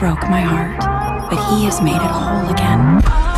broke my heart, but he has made it whole again.